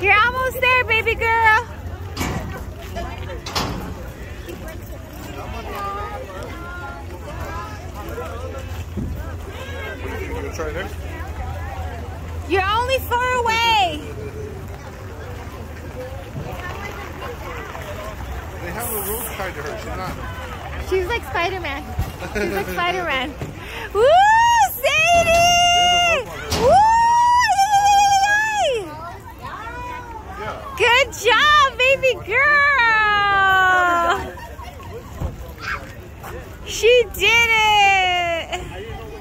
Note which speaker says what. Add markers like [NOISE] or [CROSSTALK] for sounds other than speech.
Speaker 1: You're almost there, baby girl.
Speaker 2: Gonna try next?
Speaker 1: You're only far away.
Speaker 2: They have a rope tied to her. She's not.
Speaker 1: She's like Spider-Man. She's like Spider-Man. [LAUGHS] Woo, Sadie! Woo!
Speaker 2: Yeah.
Speaker 1: Good job, baby girl! [LAUGHS] She did it!